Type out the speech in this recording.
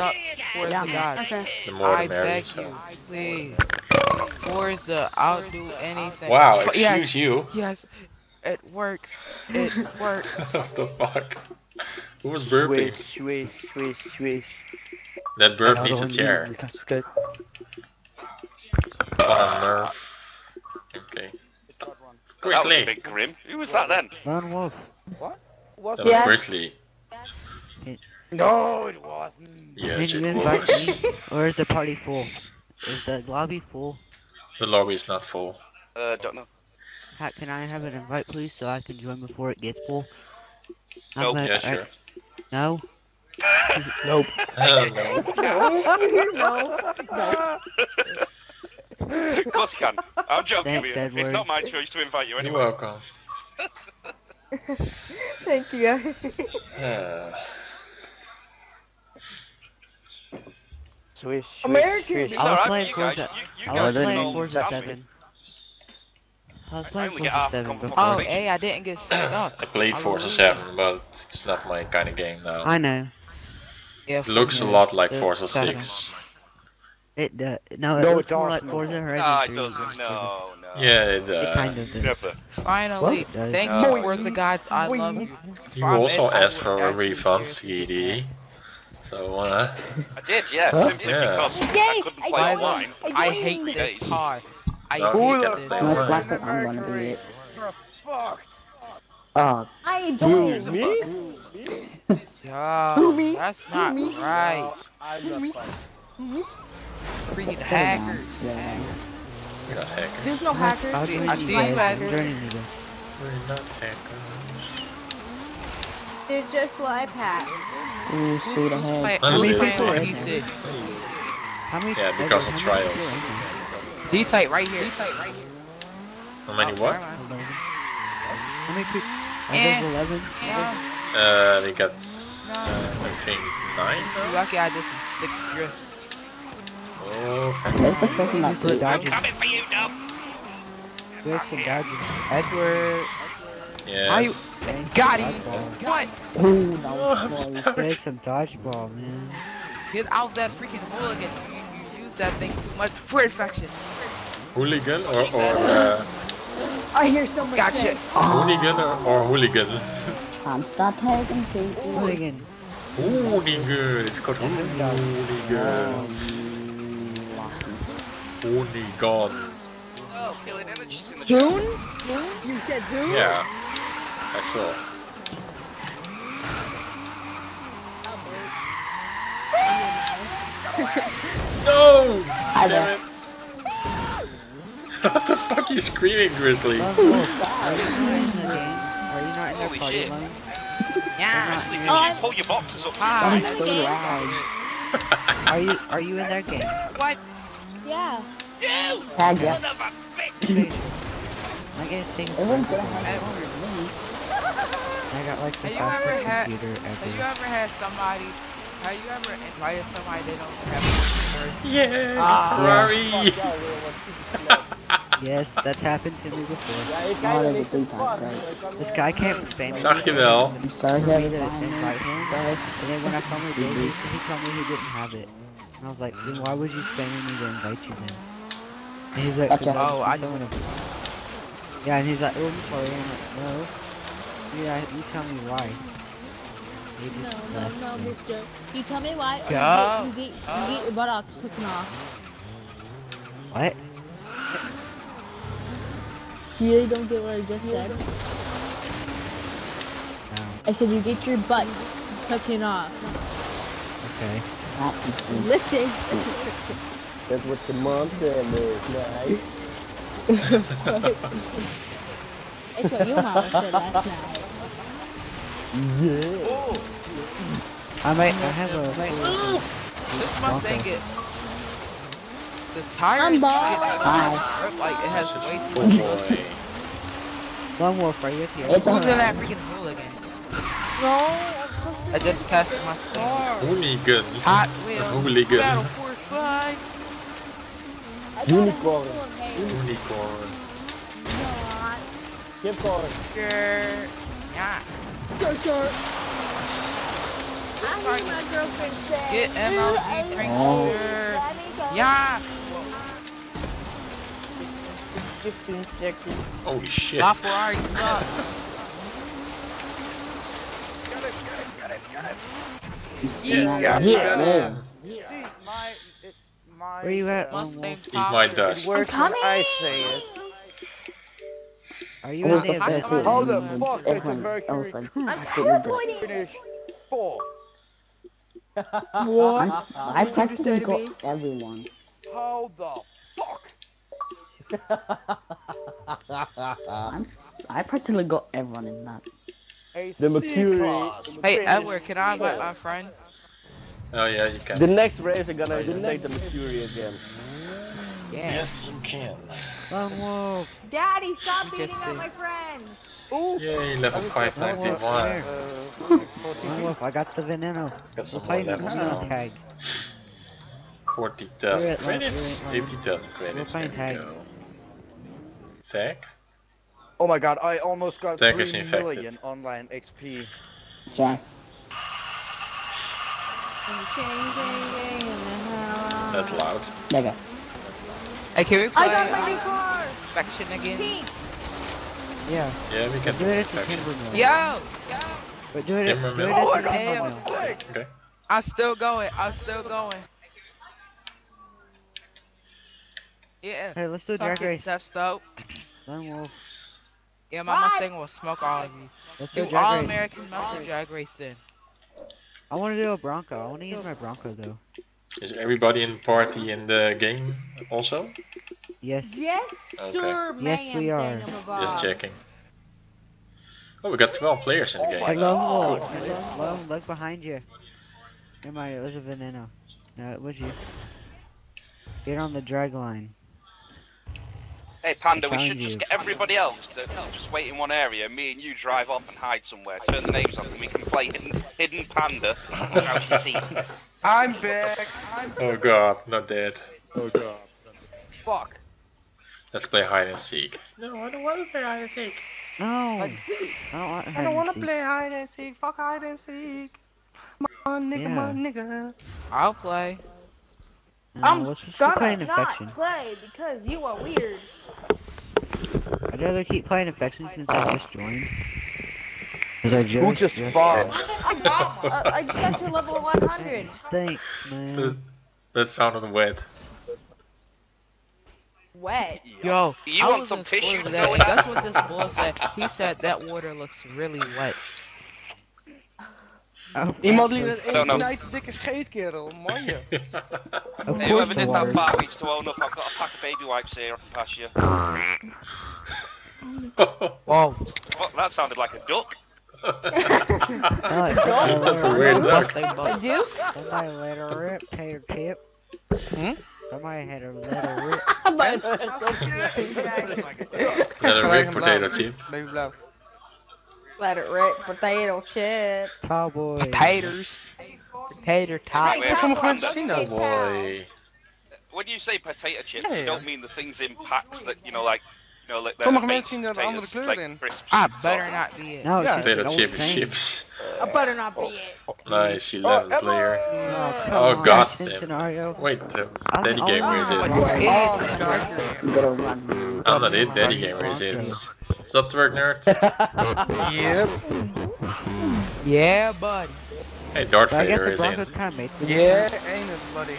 stop Forza Yeah, God. okay. The more I beg So. you, please. Forza, I'll do anything. Wow, excuse yes, you. Yes, it works. It works. what the fuck? Who was burping? Swish, swish, swish, swish. That burp Another needs a chair. Mm, that's good. What on earth? Okay. Stop. That was a Grizzly! big grim. Who was that then? Lone Wolf. That was Yes. Grizzly. No, it wasn't. Yes, Can it was. me? Or is the party full? Is the lobby full? The lobby is not full. Uh, don't know. Pat, can I have an invite, please, so I can join before it gets full? I'm Nope. gonna- Yeah, I- sure. no? nope. Hell no. No. No. of course you can. I'm joking with you. It's not my choice to invite you You're welcome. Thank you guys. Uh, Swish, American. swish. I was playing for you guys. Forza. You, you I guys was can playing all Forza stand me. 7. I was playing Forza 7 before. Oh, hey, I didn't get stuck. I played Forza 7, but it's not my kind of game now. I know. Yeah, looks a lot like the Forza seven. 6. It does. No, it No, looks it more like doesn't. Forza Horizon Ah, it doesn't. No, no. Yeah, it It kind does. of does. Never. Finally, What? Thank No. you, Forza Gods. I love you. You also asked for a refund, seriously CD. So, uh, I did, yeah. Huh? Simply Yeah. because I couldn't play By did the way. I I hate this days. car. I No, hate this. car. Most online. likely I'm gonna be it. Uh, I who, joined. me? Yo, me? that's not me? right. me? Freaking Put it hackers. down. Yeah. We're not hackers. There's no hackers. I see, I see you hackers. We're not hackers. They're just live hacks. Ooh, Who- speed who's ahead. play- I who's live playing in on it. D6? How many? Yeah, because of trials. people are D type right here. D type right here. How many Oh, what? never mind. there? Eleven. How many people? Are Eh. eleven? Yeah, Uh, we got, uh, I think, nine you now? lucky I did some sick drifts. Oh, That's the fantastic. person that People I'm Coming for you, Dom. We had some dodging. Edward. Yes. Got him. What? Ooh, that Oh, I'm was close. stuck. We some dodgeball, man. Get out that freaking hooligan. You, you use that thing too much for infection. Hooligan or, or uh, I hear someone Gotcha. say, hooligan or, or hooligan? I'm stop tagging people. Hooligan. Hooligan. It's called hooligan. Hooligan. Oh, killing energies in the Boone? Boone? You said Boone? Yeah, I saw. No! Hi Damn it. what the fuck are you screaming, Grizzly? Oh, are you not in the game? Are you not in Holy party shit. line? Yeah. Actually, Oh, did you pull your boxes up? Hi. Ah, I'm. Are you are you in their game? What? Yeah. You Tag ya. son of a bitch! I get a thing. Everyone's gonna have Edward. I got like the Have you ever had- computer Have you ever. ever had somebody? Have you ever invited somebody they don't have a Yeah, Ah. Ferrari! Yes, that's happened to me before. There's a three times, right? This guy kept spamming Zag me je wel. and I'm sorry, told me that's to fine. invite him. Guys, And then when I finally did, he, he told me he didn't have it. And I was like, then why was you spamming me to invite you then? And he's like, Gotcha. "'Cause Oh, I was showing him." Yeah, and he's like, oh, I'm sorry. I'm like, no. Yeah, you tell me why. He No, just no, no, mister. You tell me why, or Go. you, get, you, get, you get your buttocks taken off. What? You really don't get what I just said? No. I said you get your butt taken off. Okay. that is Listen. That's what the mom said, right? That's what your mom said last night. Yeah. I might, I have a, oh, This Mustang get the tire. I'm get bald. grip, like it has It's way just too full much. boy. one wolf right up here. It's Who's in that alright. freaking hooligan? No, I just passed my star. Hooligan. Hot A wheels. hooligan. Battle Force Five. Unicorn. Unicorn. Unicorn. Grr. Yeah. Short, short. I hear my girlfriend say. Get MLG drink Oh. here. Let me go. Yeah. 15 seconds. Holy shit. My Ferrari sucks. You see that? Yeah, man. See, my, it, my. Where you at, Lone Mustang Wolf? Eat my dust. Worse than coming. I say it. Are you in the the best event? is How the fuck is a everyone Mercury else like, I'm I couldn't teleporting. finish four? What? I What did you say practically got everyone. How the fuck? I'm, I practically got everyone in that. A The Mercury. Hey, Edward, can I invite my friend? Oh yeah, you can. The next race are gonna take the Mercury again. Yeah. Yes, you can. Lone Wolf. Daddy, stop You beating up my friend. Yay, level 591. Wolf, here. Uh, I got the veneno. Got some more levels now. tag. 40,000 credits, we're 80,000 credits. There playing we tag. go. Tag? oh my god, I almost got Tech 3 is infected. million online XP. Jack. That's loud. Nigga. Hey, can we play I got my new uh, car. Faction again? Pink. Yeah, Yeah, we can do do it at the faction. timber mill. Yo! Yo! But do it at, Timber do mill. it Oh, at the I got my Okay. I'm still going. I'm still going. Yeah. Hey, let's do a Suck drag it, race. Test out. Lone Wolf. Yeah, my What? Mustang will smoke all of you. Let's do Do drag all race. American muscle drag race then. I want to do a Bronco. I want to use my Bronco though. Is everybody in the party in the game also? Yes. Yes, Okay. sir, Yes, we are. Just checking. Oh, we got 12 players in the Oh game. my Hey, Lone God. Wolf. Hey, Lone- Lone, look behind you. Never mind, it was a veneno. No, it was you. Get on the drag line. Hey Panda, we Challenge should just get everybody else to to just wait in one area. Me and you drive off and hide somewhere. Turn the names off, and we can play hidden, hidden Panda. Crouch and seek. I'm back. I'm Oh god, not dead. Oh god. Fuck. Let's play hide and seek. No, I don't want to play hide and seek. No. Like, I don't want I don't want wanna play hide and seek. Fuck hide and seek. My nigga, my nigga. I'll play. No, I'm let's just keep gonna playing not infection. play because you are weird. I'd rather keep playing infection since I just joined. Cause I just, Who just just spawned? I got, I just got to level 100. Thanks, man. That sounded wet. Wet. Yo, You I want some in school tissue to today, and in guess what this boy said? He said that water looks really wet. Of Iemand die course. een I don't know. knijt dikke scheetkerel, man je. Of Hey, course whoever the did that water. far reach to own up, I've got a pack of baby wipes here. I can pass you. Whoa. What? That sounded like a duck. I like That's a weird duck. Mustang I butt. do? Somebody let her rip, tater chip. Hmm? Somebody had a let her rip. Let a big potato chip. Baby blauw. Let it rip. Potato chip. Cowboy. Potatoes. Potato top. Wait, sommige Panda. mensen. Boy. When you say potato chip, Yeah, you don't mean the things in packs that you know, like you know, like Sommige mensen zien er een andere kleur like in. crisps. I better of. not be it. No, Yeah. it's just Potato an chip is saying. chips. I better not be it. Nice, 11 Oh, player. Oh, come Oh, on, God damn. Scenario. Wait, uh, Daddy the Gamer is one in. Oh, is God. You gotta run. I'm not it, Daddy Gamer is in. Is that the word, nerd? Yep. Yeah, buddy. Hey, Darth But I guess Vader is in. Broncos kind of made for Yeah, ain't it, buddy.